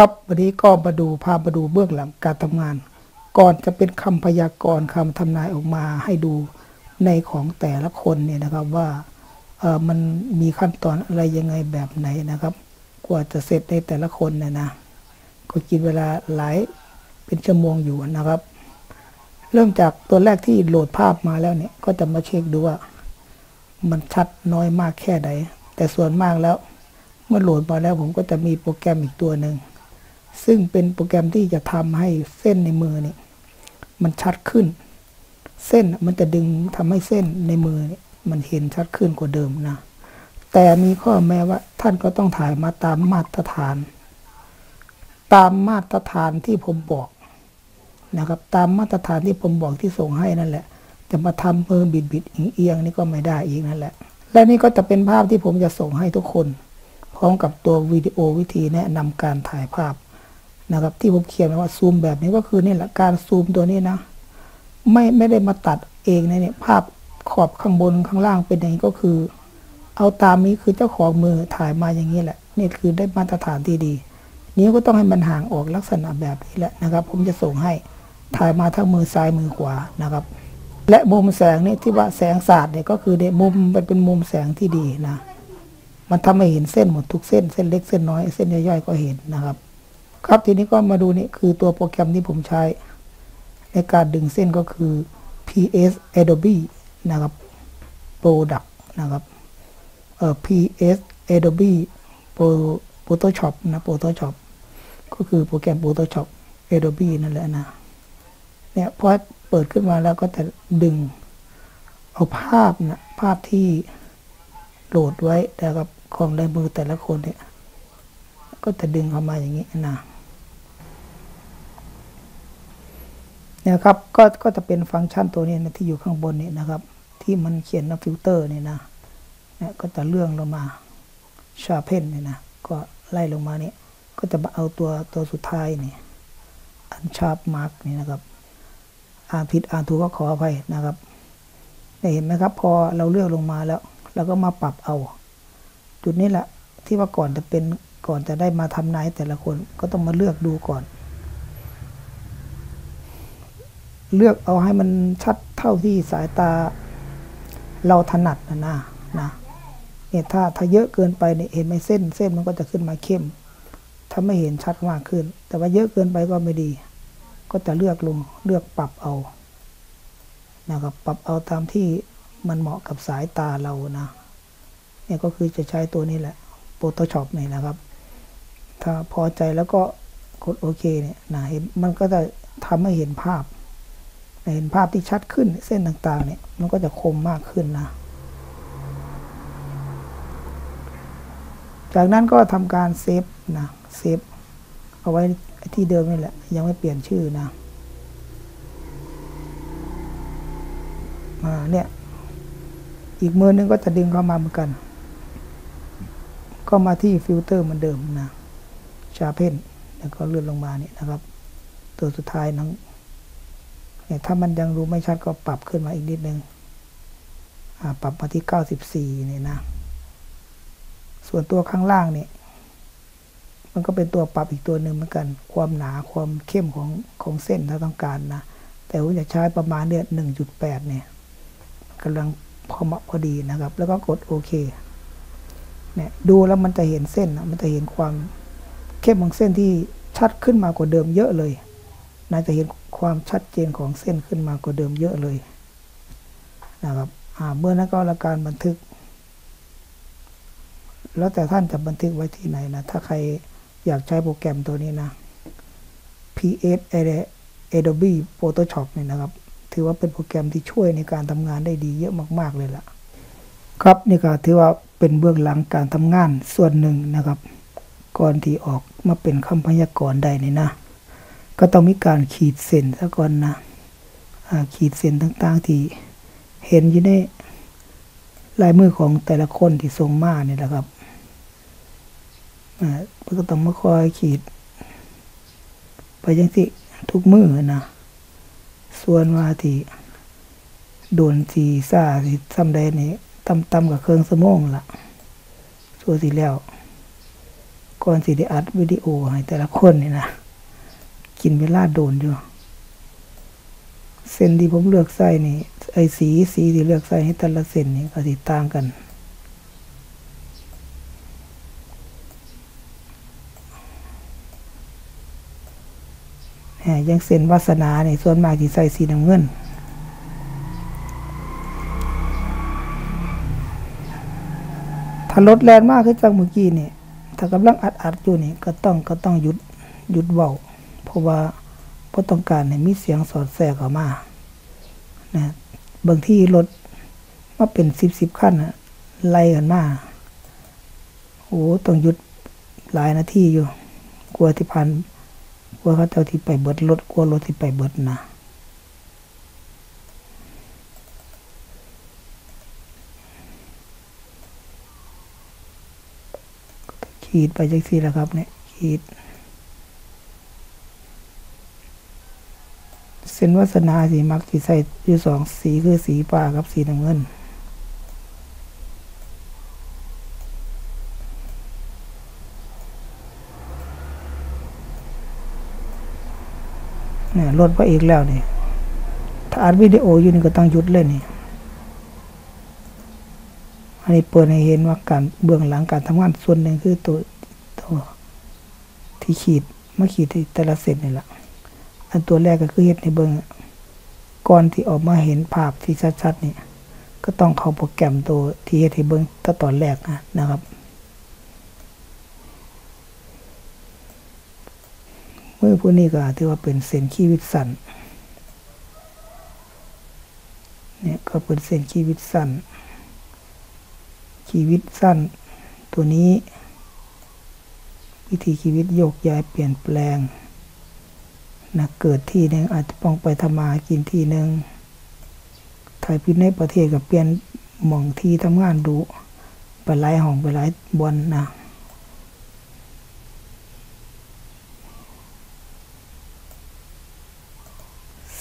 ครับวันนี้ก็มาดูพามาดูเบื้องหลังการทำงาน ก่อนจะเป็นคำพยากรณ์คำทำนายออกมาให้ดูในของแต่ละคนเนี่ยนะครับว่ามันมีขั้นตอนอะไรยังไงแบบไหนนะครับ กว่าจะเสร็จในแต่ละคนเนี่ยนะก็กินเวลาหลายเป็นชั่วโมงอยู่นะครับ เริ่มจากตัวแรกที่โหลดภาพมาแล้วเนี่ยก็จะมาเช็คดูว่า มันชัดน้อยมากแค่ไหนแต่ส่วนมากแล้ว เมื่อโหลดมาแล้วผมก็จะมีโปรแกรมอีกตัวหนึ่ง ซึ่งเป็นโปรแกรมที่จะทำให้เส้นในมือนี่มันชัดขึ้น เส้นมันจะดึงทำให้เส้นในมือนี่มันเห็นชัดขึ้นกว่าเดิมนะ แต่มีข้อแม้ว่าท่านก็ต้องถ่ายมาตามมาตรฐาน ตามมาตรฐานที่ผมบอกนะครับ ตามมาตรฐานที่ผมบอกที่ส่งให้นั่นแหละ จะมาทำมือบิดบิดเอียงนี่ก็ไม่ได้อีกนั่นแหละ และนี่ก็จะเป็นภาพที่ผมจะส่งให้ทุกคน พร้อมกับตัววิดีโอวิธีแนะนำการถ่ายภาพ นะครับที่ผมเขียนว่าซูมแบบนี้ก็คือนี่แหละการซูมตัวนี้นะ ไม่ไม่ได้มาตัดเองนะเนี่ยภาพขอบข้างบนข้างล่างเป็นอย่างนี้ก็คือ เอาตามนี้คือเจ้าของมือถ่ายมาอย่างนี้แหละนี่คือได้มาตรฐานที่ดีนี้ก็ต้องให้มันห่างออกลักษณะแบบนี้แหละนะครับ ผมจะส่งให้ถ่ายมาทั้งมือซ้ายมือขวานะครับ และมุมแสงนี่ที่ว่าแสงสาดเนี่ยก็คือเนี่ยมุมมันเป็นมุมแสงที่ดีนะ มันทำให้เห็นเส้นหมดทุกเส้นเส้นเล็กเส้นน้อยเส้นย่อยๆก็เห็นนะครับ ครับทีนี้ก็มาดูนี่คือตัวโปรแกรมที่ผมใช้ ในการดึงเส้นก็คือ PS Adobe นะครับ Product นะครับเอ่อ PS Adobe Pro Photoshop นะ Photoshop ก็คือโปรแกรม Photoshop Adobe นั่นแหละนะเนี่ยพอเปิดขึ้นมาแล้วก็จะดึง เอาภาพนะภาพที่โหลดไว้นะครับของลายมือแต่ละคนเนี่ยก็จะดึงเข้ามาอย่างนี้นะ นี่ยครับ ก็ก็จะเป็นฟังก์ชันตัวนี้นะที่อยู่ข้างบนนี่นะครับ ที่มันเขียนนะฟิลเตอร์นี่นะเนี่ยก็จะเลื่อนลงมาชาเพนนี่นะก็ไล่ลงมานี่ก็จะเอาตัวตัวสุดท้ายนี่อันชาร์ปมาร์กนี่นะครับอ่านผิดอ่านถูกก็ขออภัยนะครับเห็นไหมครับ พอเราเลือกลงมาแล้วเราก็มาปรับเอา จุดนี้แหละที่ว่าก่อนจะเป็นก่อนจะได้มาทำนายแต่ละคนก็ต้องมาเลือกดูก่อน เลือกเอาให้มันชัดเท่าที่สายตา เราถนัดนะนะนะเนี่ยถ้าถ้าเยอะเกินไปเนี่ยเห็นไหมเส้น เส้นมันก็จะขึ้นมาเข้ม ถ้าไม่เห็นชัดมากขึ้น แต่ว่าเยอะเกินไปก็ไม่ดี ก็จะเลือกลงเลือกปรับเอานะครับปรับเอาตามที่มันเหมาะกับสายตาเรานะเนี่ยก็คือจะใช้ตัวนี้แหละ Photoshop นี่นะครับ ถ้าพอใจแล้วก็กดโอเคเนี่ยนะเห็นมันก็จะทำให้เห็นภาพ เห็นภาพที่ชัดขึ้นเส้นต่างๆ เนี่ย มันก็จะคมมากขึ้นนะ จากนั้นก็ทำการเซฟนะเซฟเอาไว้ที่เดิมนี่แหละ ยังไม่เปลี่ยนชื่อนะเนี่ย อีกมือนึงก็จะดึงเข้ามาเหมือนกัน ก็มาที่ฟิลเตอร์เหมือนเดิมนะ sharpenแล้วก็เลื่อนลงมาเนี่ยนะครับ ตัวสุดท้ายนั้ง เนี่ยถ้ามันยังรู้ไม่ชัดก็ปรับขึ้นมาอีกนิดนึงปรับมาที่เก้าสิบสี่เนี่ยนะ ส่วนตัวข้างล่างเนี่ยมันก็เป็นตัวปรับอีกตัวหนึ่งเหมือนกัน ความหนาความเข้มของของเส้นถ้าต้องการนะ แต่ผมจะใช้ประมาณเนี่ยหนึ่งจุดแปดเนี่ยกำลังพอเหมาะพอดีนะครับ แล้วก็กดโอเคเนี่ยดูแล้วมันจะเห็นเส้นมันจะเห็นความเข้มของเส้นที่ชัดขึ้นมากว่าเดิมเยอะเลยน่าจะเห็น ความชัดเจนของเส้นขึ้นมากว่าเดิมเยอะเลยนะครับเมื่อนั้นก็ละการบันทึก แล้วแต่ท่านจะบันทึกไว้ที่ไหนนะ ถ้าใครอยากใช้โปรแกรมตัวนี้นะ PS Adobe Photoshop เนี่ยนะครับ ถือว่าเป็นโปรแกรมที่ช่วยในการทำงานได้ดีเยอะมาก ๆ เลยล่ะ ครับนี่ก็ถือว่าเป็นเบื้องหลังการทำงานส่วนหนึ่งนะครับ ก่อนที่ออกมาเป็นคำพยากรณ์ได้นี่นะ ก็ต้องมีการขีดเส้นซะก่อนนะขีดเส้นต่างๆที่เห็นอยู่ในลายมือของแต่ละคนที่ทรงมาเนี่ยแหละครับอ่าก็ต้องมาคอยขีด ไปยังสิทุกมือนะ ส่วนว่าที่โดนสีซ่าสีซ้ำใดนี่ตำๆกับเครื่องสมองละส่วนสีแล้ว ก่อนสิได้อัดวิดีโอให้แต่ละคนนี่นะ กินเวลาโดนอยู่เส้นที่ผมเลือกใส่นี่ไอ้สีสีที่เลือกใส่ให้แต่ละเส้นนี่ก็สิดต่างกันยังเส้นวาสนาเนี่ยส่วนมากที่ใส่สีน้ำเงินถ้ารถแรงมากขึ้นจากเมื่อกี้นี่ถ้ากำลังอัดอัดอยู่นี่ก็ต้องก็ต้องหยุดหยุดเบา เพราะว่าเพราะต้องการให้มีเสียงสอดแทรกออกมานะบางที่รถมาเป็นสิบสิบขั้นนะไล่กันมาโอ้ต้องหยุดหลายนาทีอยู่ กลัวที่พันกลัวเขาเจ้าที่ไปเบิดรถกลัวรถที่ไปเบิดนะขีดไปจังสี่แล้วครับเนี่ยขีด เส้นวัสนาสีมักสีใส่อยู่สองสีคือสีฟ้ากับสีน้ำเงินเนี่ยลดไปอีกแล้วนี่ถ้าอัดวิดีโออยู่นี่ก็ต้องหยุดเลยนี่ อันนี้เปิดให้เห็นว่าการเบื้องหลังการทำงานส่วนหนึ่งคือตัวตัวที่ขีดมาขีดที่แต่ละเส้นนี่แหละ อันตัวแรกก็คือเห็ดในเบื้องก่อนที่ออกมาเห็นภาพที่ชัดๆนี่ก็ต้องเข้าโปรแกรมตัวที่เห็ดให้เบื้องตั้งตอนแรกนะครับเมื่อพวกนี้ก็ถือว่าเป็นเส้นขีวิตสันเนี่ยก็เป็นเส้นขีวิตสันชีวิตสั้น ตัวนี้ วิธีชีวิตโยกย้ายเปลี่ยนแปลง นะเกิดที่หนึ่งอาจจะต้องไปทำมากินที่หนึ่งไทยพิษในประเทศกับเปลี่ยนหม่องที่ทำงานดูไปหลายห้องไปหลายบอนนะ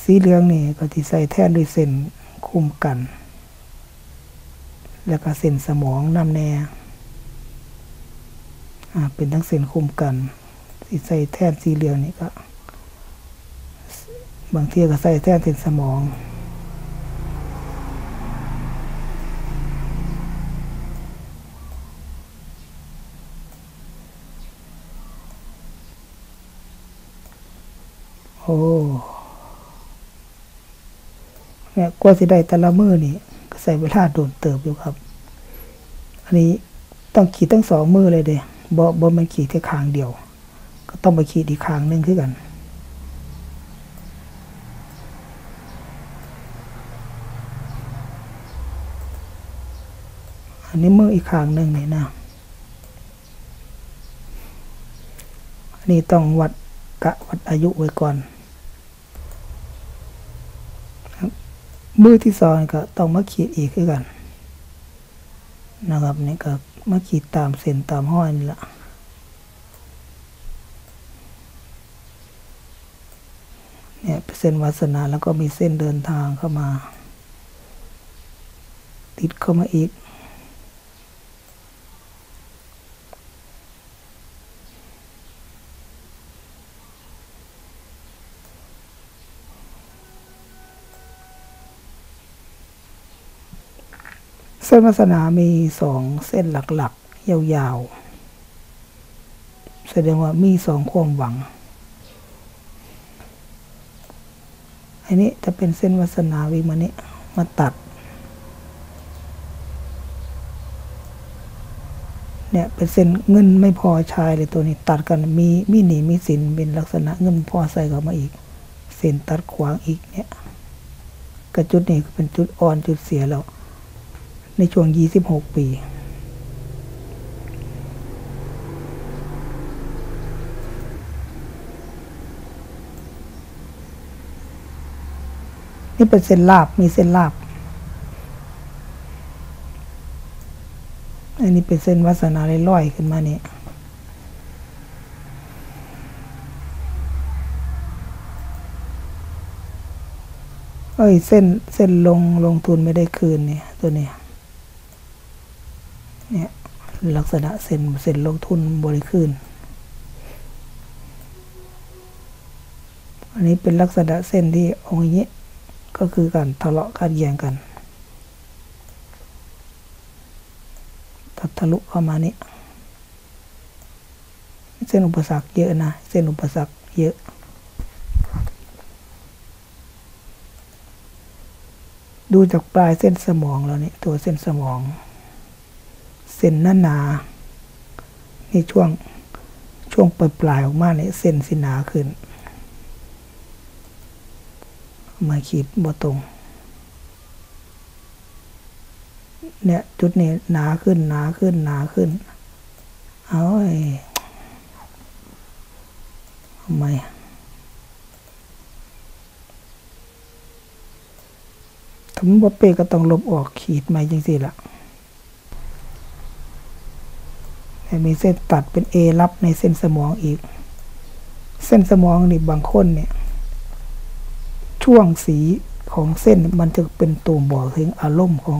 สีเหลืองนี่ก็ที่ใส่แท่นด้วยเส้นคุมกัน แล้วก็เส้นสมองนำแน่เป็นทั้งเส้นคุมกันที่ใส่แท่นสีเหลืองนี่ก็ บางทีก็ใส่แท่นเส้นสมอง โอ้เนี่ยกว่าสิได้แต่ละมือนี่ ก็ใส่เวลาโดนเติบอยู่ครับ อันนี้ต้องขีดทั้งสองมือเลยเด้บ่บ่มันขีดแค่คางเดียว ก็ต้องไปขีดอีกคางนึงขึ้นกัน อันนี้มืออีกคางหนึ่งนี่นะ อันนี้ต้องวัดกะวัดอายุไว้ก่อน มือที่สองก็ต้องมาขีดอีกขึ้นกัน นะครับนี่ก็มาขีดตามเส้นตามห้อยนี่แหละเนี่ยเส้นวาสนาแล้วก็มีเส้นเดินทางเข้ามา ติดเข้ามาอีก เส้นวาสนามีสองเส้นหลักๆ ยาวๆ แสดงว่ามีสองความหวัง อันนี้จะเป็นเส้นวาสนาวิมานี้มาตัด เนี่ยเป็นเส้นเงินไม่พอใช้เลยตัวนี้ตัดกันมีมีหนีมีสินเป็นลักษณะเงินพอใส่เข้ามาอีกเส้นตัดขวางอีกเนี่ยกระจุดนี้เป็นจุดอ่อนจุดเสียแล้ว ในช่วง 26 ปี นี่เป็นเส้นลาบ มีเส้นลาบ อันนี้เป็นเส้นวาสนาเล่อยขึ้นมาเนี่ยเอ้ยเส้นเส้นลงลงทุนไม่ได้คืนเนี่ยตัวเนี้ย เนี่ยลักษณะเส้นเส้นลงทุนบริขึ้น อันนี้เป็นลักษณะเส้นที่องค์นี้ก็คือการทะเลาะกันแย่งกันถ้าทะลุเข้ามานี้เส้นอุปสรรคเยอะนะ เส้นอุปสรรคเยอะ ดูจากปลายเส้นสมองแล้วนี่ตัวเส้นสมอง เส้นหน้าหนา นี่ช่วงช่วงปลายปลายออกมาเนี่ยเส้นสิหนาขึ้น มาขีดบ่ตรง เนี่ยจุดนี้หนาขึ้นหนาขึ้นหนาขึ้น เอาไอ้ทำไมถ้ามันบ่เปก็ต้องลบออกขีดใหม่จังสิละแต่ มีเส้นตัดเป็นเอรับในเส้นสมองอีก เส้นสมองนี่บางคนเนี่ย ช่วงสีของเส้นมันจะเป็นตัวบอกถึงอารมณ์ของ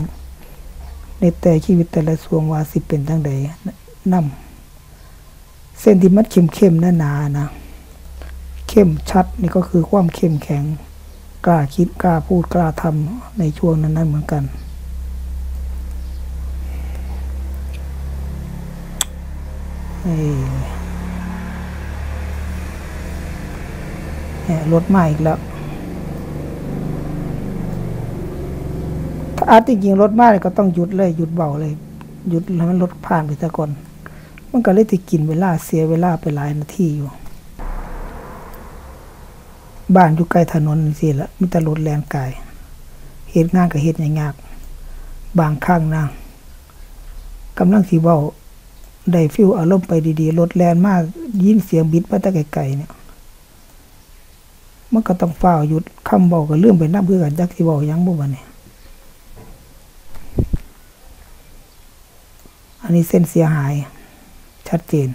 ในแต่ชีวิตแต่ละส่วงว่าสิเป็นทั้งใดนำเส้นที่มันเข้มเข้มหนาๆนะ เข้มชัดนี่ก็คือความเข้มแข็ง กล้าคิดกล้าพูดกล้าทำในช่วงนั้นๆเหมือนกัน เนี่รถมาอีกแล้วถ้าอาจจริงๆรถมาเลยก็ต้องหยุดเลยหยุดเบาเลย หยุดแล้วมันรถผ่านไปซะก่อนมันก็เลยติกินเวลาเสียเวลาไปหลายนาทีอยู่ บ้านอยู่ใกล้ถนนสิละมีแต่รถแลนไกลเหตุงานกับเหตุยากบางครั้งนะกำลังสีเบา ได้ฟิลอารมณ์ไปดีๆรถแลนมากยินเสียงบิดมาต่ไกลๆเนี่ยมันก็ต้องฝ้าหยุดคำบอกกับเรื่องไปน้ำเพื่อกันจักที่บอกยังบ่วันเนี่ยอันนี้เส้นเสียหายชัดเจน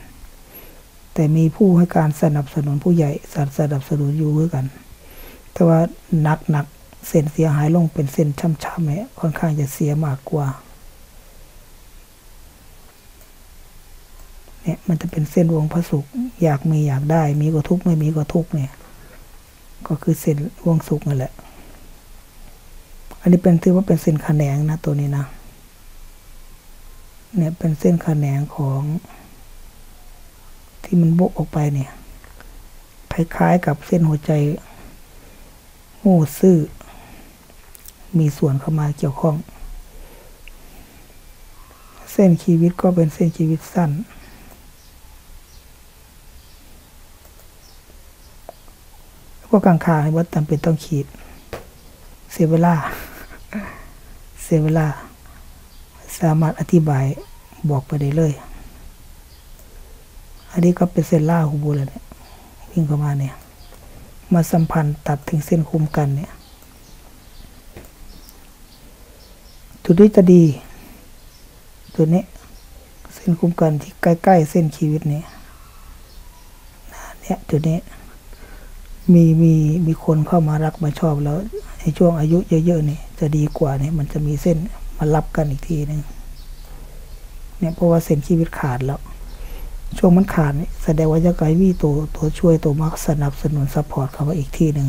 แต่มีผู้ให้การสนับสนุนผู้ใหญ่สสนับสนุนอยู่ด้วยกัน แต่ว่าหนักหนักเส้นเสียหายลงเป็นเส้นช้ำๆเนี่ยค่อนข้างจะเสียมากกว่า เนี่ยมันจะเป็นเส้นวงพระสุข อยากมีอยากได้ มีก็ทุกไม่มีก็ทุกเนี่ย ก็คือเส้นวงสุขนั่นแหละ อันนี้เป็นถือว่าเป็นเส้นขแขนงนะตัวนี้นะ เนี่ยเป็นเส้นขแขนงของ ที่มันบกออกไปเนี่ย คล้ายๆกับเส้นหัวใจหูซื่อ มีส่วนเข้ามาเกี่ยวข้อง เส้นชีวิตก็เป็นเส้นชีวิตสั้น พวกกลางคางว่าจำเป็นต้องขีด เสียเวลา เสียเวลา สามารถอธิบายบอกไปได้เลย อันนี้ก็เป็นเส้นล่าหูบูเลยเนี่ยวิ่งเข้ามาเนี่ย มาสัมพันธ์ตัดถึงเส้นคุมกันเนี่ย จุดนี้จะดีตัวนี้ เส้นคุมกันที่ใกล้ ๆ เส้นชีวิตเนี่ยเนี่ยจุดนี้ มีมีมีคนเข้ามารักมาชอบแล้วในช่วงอายุเยอะๆนี่จะดีกว่าเนี่ยมันจะมีเส้นมารับกันอีกทีนึงเนี่ยเพราะว่าเส้นชีวิตขาดแล้ว ช่วงมันขาดนี่แสดงว่าจะไกลมีตัวตัวช่วยตัวมักสนับสนุนซัพพอร์ตเขาว่าอีกทีหนึ่ง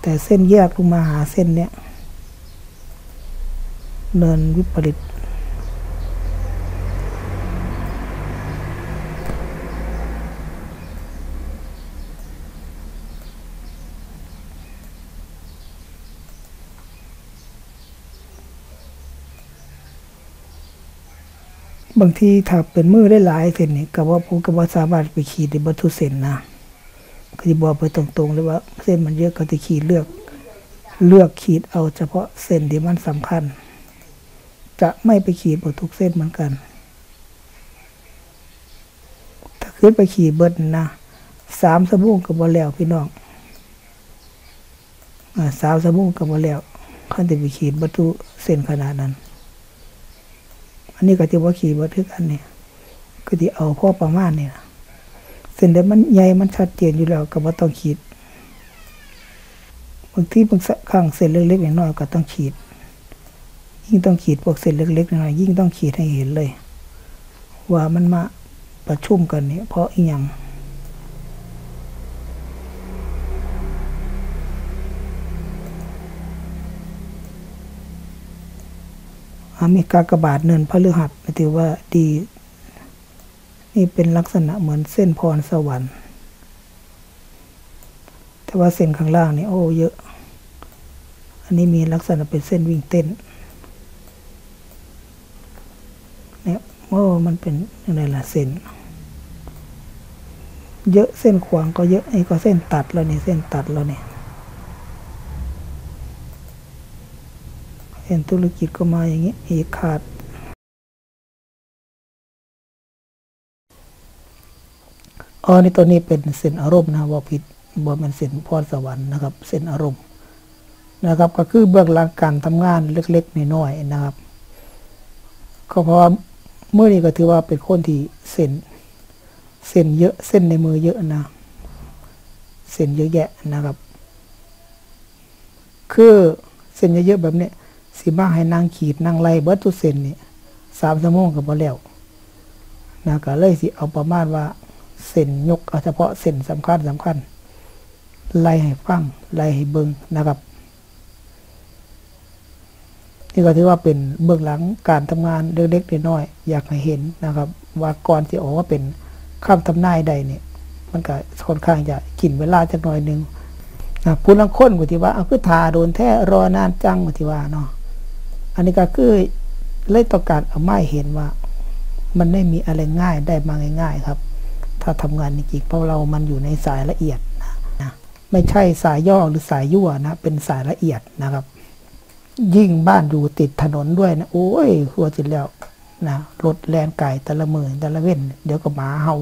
แต่เส้นแยกลงมาหาเส้นเนี้ยเนินวิปริต บางทีถ้าเป็นมือได้หลายเส้นนี่ก็ว่าผมก็บ่สามารถไปขีดได้บ่ทุเส้นนะก็สิบอกไปตรงๆเลยว่าเส้นมันเยอะก็จะขีดเลือก เลือกขีดเอาเฉพาะเส้นที่มันสำคัญ จะไม่ไปขีดหมดทุกเส้นเหมือนกัน ถ้าขึ้นไปขีดเบิดนะสามสมุงกับบ่แล้วพี่น้องสามสมุงกับบ่แล้วขั้นจะไปขีดบรรทุเส้นขนาดนั้น อันนี้ก็ที่ว่าขี่บันทึกอันนี้ก็ที่เอาพ่อประมาณเนี่ยเส้นได้มันใหญ่มันชัดเจนอยู่แล้วก็บ่ต้องขีดบางที่บางข้างเส้นเล็กๆน้อยๆก็ต้องขีด ยิ่งต้องขีดพวกเส้นเล็กๆน้อยยิ่งต้องขีดให้เห็นเลย ว่ามันมาประชุมกันเนี่ยเพราะอีหยัง มีกากบาทเนินพฤหัสถือว่าดี นี่เป็นลักษณะเหมือนเส้นพรสวรรค์ แต่ว่าเส้นข้างล่างนี่โอ้เยอะ อันนี้มีลักษณะเป็นเส้นวิ่งเต้น เนี่ยโอ้มันเป็นอะไรล่ะเส้น เยอะเส้นขวางก็เยอะไอ้ก็เส้นตัดแล้วนี่เส้นตัดแล้วเนี่ย เห็นธุรกิจก็มาอย่างนี้อีกขาด อ๋อนี่ตัวนี้เป็นเส้นอารมณ์นะว่าผิดบ่มันเส้นพรสวรรค์นะครับ เส้นอารมณ์นะครับ ก็คือเบื้องหลังการทำงานเล็กๆน้อยๆนะครับ ก็เพราะเมื่อนี้ก็ถือว่าเป็นคนที่เส้นเส้นเยอะเส้นในมือเยอะนะเส้นเยอะแยะนะครับ คือเส้นเยอะๆแบบนี้ สิบ้าให้นางขีดนางไล่เบิร์ตุเซนนี่สามชั่วโมงกับบ่แล้วนะก็เลยสิเอาประมาณว่าเส้นยกเอาเฉพาะเส้นสำคัญสำคัญไล่ให้ฟังไล่ให้เบิงนะครับนี่ก็ถือว่าเป็นเบื้องหลังการทำงานเล็กๆน้อยๆอยากให้เห็นนะครับ ว่าก่อนที่ออกว่าเป็นคำทำนายใดเนี่ย มันก็ค่อนข้างจะกินเวลาจักหน่อยหนึ่งนะผู้ลังคนกที่ว่าเอาคือทาโดนแท้รอนานจังกที่ว่าเนาะ อันนี้ก็คือเลยต้องการเอาไม้เห็นว่า มันไม่มีอะไรง่ายได้มาง่าย ๆ ครับ ถ้าทำงานจริงๆเพราะเรามันอยู่ในสายละเอียดนะไม่ใช่สายย่อหรือสายยั่วนะ เป็นสายละเอียดนะครับ ยิ่งบ้านอยู่ติดถนนด้วยนะ โอ้ยหัวจิตแล้วนะรถแลนไก่แต่ละมือแต่ละเว้น เดี๋ยวก็หมาเฮา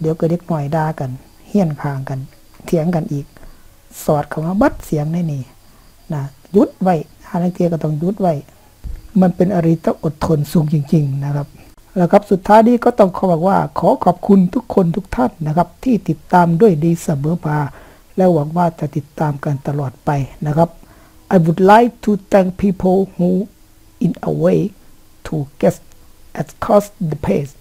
เดี๋ยวก็เด็กหน่อยด่ากัน เฮี้ยนคางกัน เถียงกันอีก สอดคำว่าบัดเสียงในนี่นะยุดไว้ฮาลังเทียก็ต้องยุดไว้ มันเป็นอริต้องอดทนสูงจริง ๆ นะครับ แล้วครับสุดท้ายนี้ก็ต้องขอบอกว่า ขอขอบคุณทุกคนทุกท่านนะครับ ที่ติดตามด้วยดีเสมอมาและหวังว่าจะติดตามกันตลอดไปนะครับ I would like to thank people who in a way to get at cost the pace